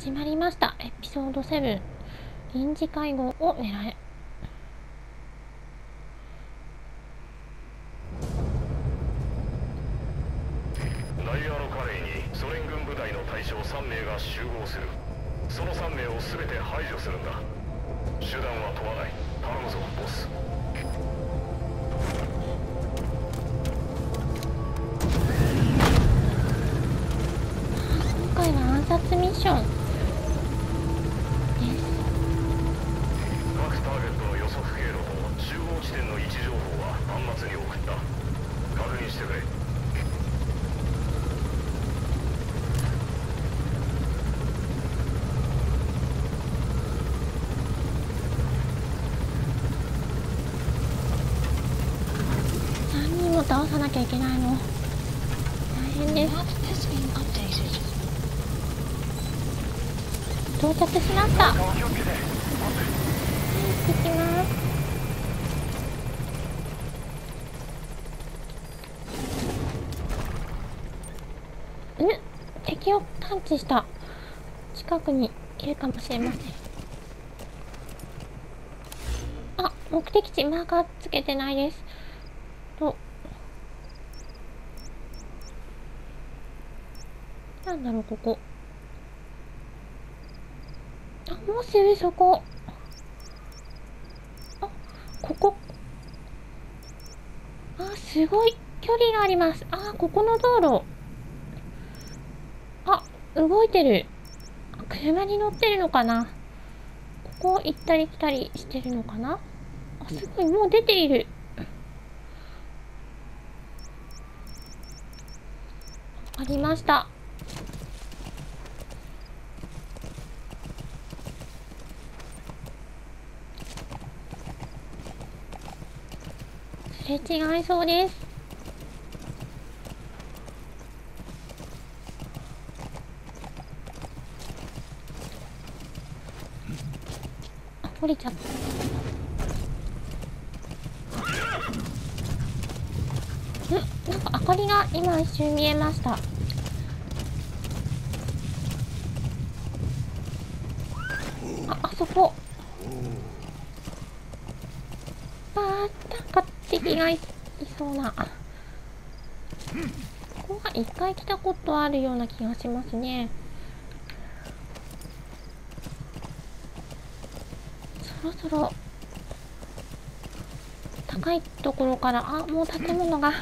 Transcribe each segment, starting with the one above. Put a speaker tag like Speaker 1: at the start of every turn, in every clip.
Speaker 1: 始まりました。エピソード7臨時会合を狙え。倒さなきゃいけないの。大変です。到着しました。行ってきます。ん。敵を探知した。近くにいるかもしれません。あ目的地マーカーつけてないですとなんだろうここ。あもうすぐそこ。あここ。あすごい距離があります。あここの道路。あ動いてる。車に乗ってるのかな。ここ行ったり来たりしてるのかな。あすごいもう出ている。わかりました。すれ違いそうです。あ降りちゃった。んなんか明かりが今一瞬見えました。ああそこあーなんか敵がいそうなここは一回来たことあるような気がしますね。そろそろ高いところからあもう建物が。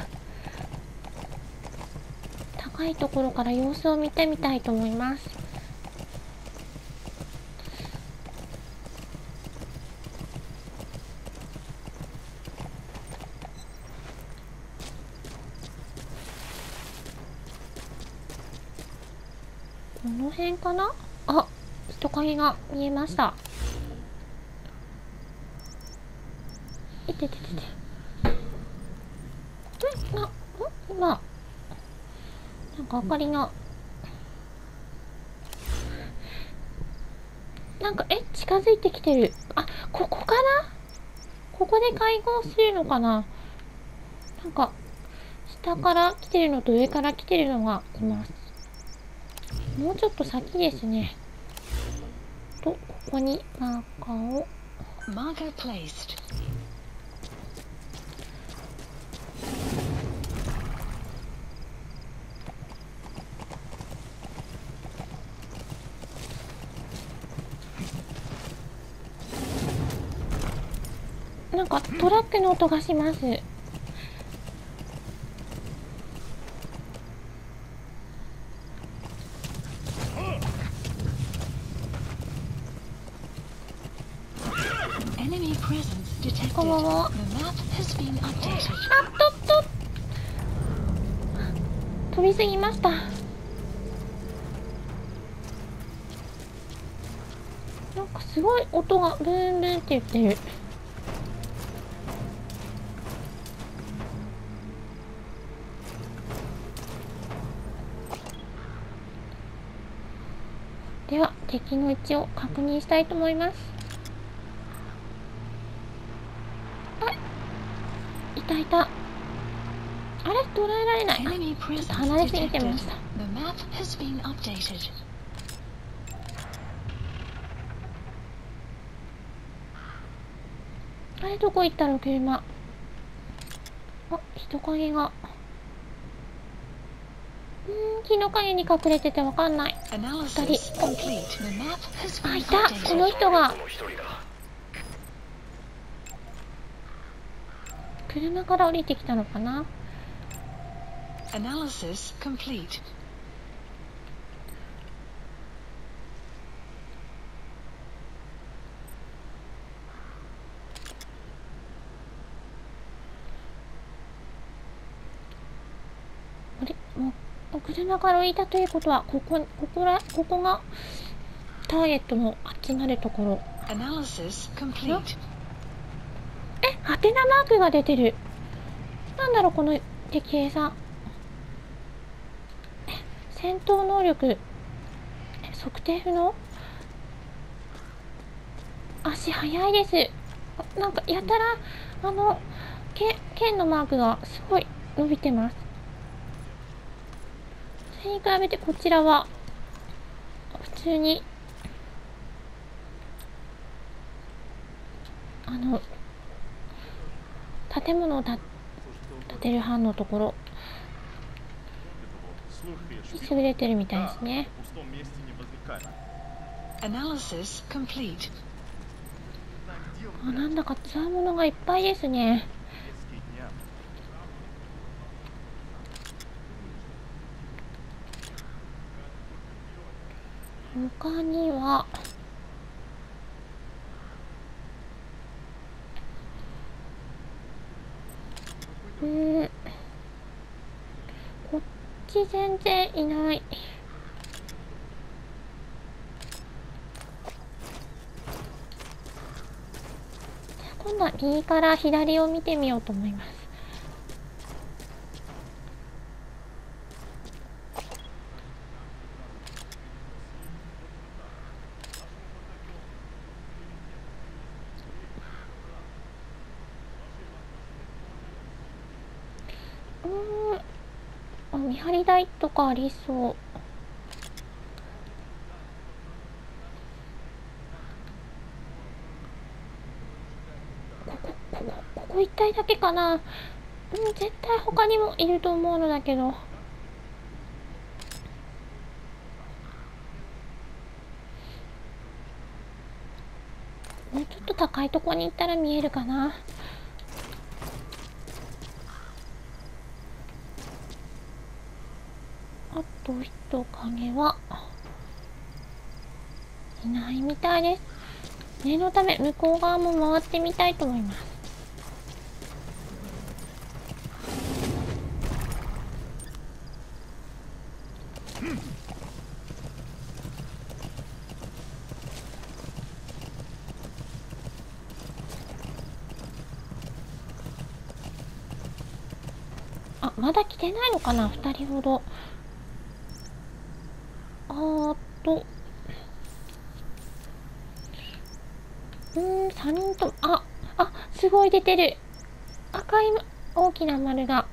Speaker 1: 高いところから様子を見てみたいと思います。この辺かな？あ人影が見えました。いてててて。んな、ん今。なんか明かりがなんかえ近づいてきてる。あここかな？ここで会合するのかな？なんか下から来てるのと上から来てるのがいます。もうちょっと先ですね。と、ここにマーカーを。
Speaker 2: Marker placed.
Speaker 1: なんかトラックの音がします。こんばんは.あっとっと飛びすぎました。なんかすごい音がブーンブーンって言ってる。では敵の位置を確認したいと思います。いた。あれ？捉えられない？離れすぎてましたあれ？どこ行ったの？車。あ人影が。うん木の陰に隠れててわかんない。
Speaker 2: 2人。
Speaker 1: あいた。この人が。車から降りてきたのかな
Speaker 2: ？Analysis complete.
Speaker 1: あれ？もう車から降りたということはここここらここがターゲットのあっちになるところ
Speaker 2: Analysis complete.
Speaker 1: ハテナマークが出てる。なんだろうこの敵兵さん戦闘能力。測定不能？足速いです。なんかやたらあの剣剣のマークがすごい伸びてます。それに比べてこちらは普通にあの建物を建てる班のところ
Speaker 3: に
Speaker 1: 優れてるみたいですね。あなんだかつわものがいっぱいですね。他にはうんこっち全然いない。今度は右から左を見てみようと思います。うん。あ見張り台とかありそう。ここここここ一体だけかな。うん絶対他にもいると思うのだけど。もうちょっと高いとこに行ったら見えるかな。あと人影はいないみたいです。念のため向こう側も回ってみたいと思います。あまだ来てないのかな2人ほど。ーっとうーん3人とも。ああすごい出てる。赤い大きな丸が。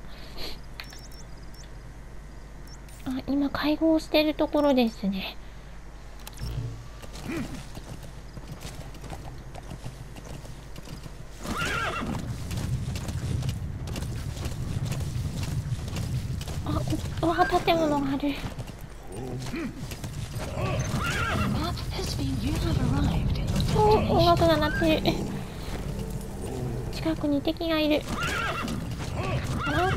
Speaker 1: あ今会合してるところですね。あこわ建物がある。
Speaker 2: お
Speaker 1: お音楽が鳴ってる近くに敵がいるあ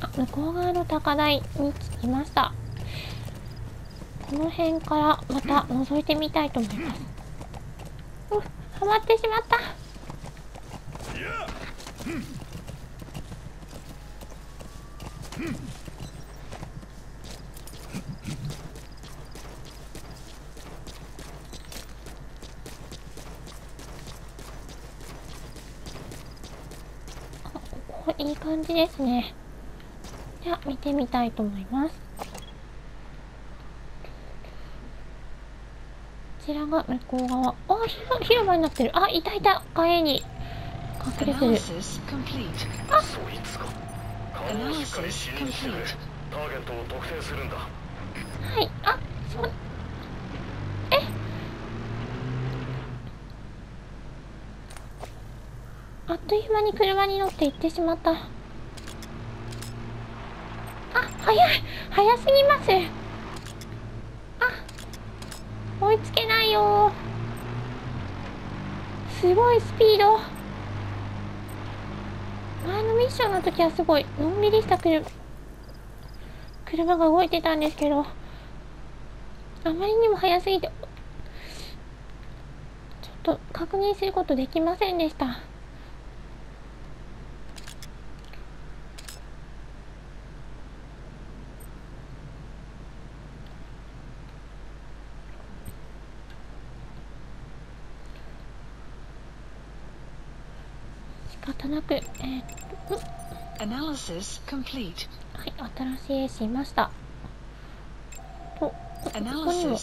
Speaker 1: あ向こう側の高台に着きましたこの辺からまた覗いてみたいと思いますはまってしまったここいい感じですね。じゃあ見てみたいと思います。こちらが向こう側。あ広広場になってる。あいたいた。影に隠れてる。
Speaker 2: Analysis
Speaker 4: をしっかり進入してくれターゲットを特定するんだ。
Speaker 1: はい。あそうえ？あっという間に車に乗って行ってしまった。あ早い。早すぎます。あ追いつけないよ。すごいスピード。前のミッションの時はすごいのんびりした車車が動いてたんですけどあまりにも速すぎてちょっと確認することできませんでした。方なく。えーっと。
Speaker 2: Analysis complete.
Speaker 1: はい新しい絵しました。とここにも.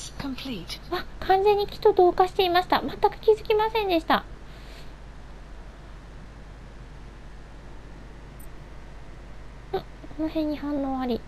Speaker 1: あ完全に木と同化していました。全く気づきませんでした。うんこの辺に反応あり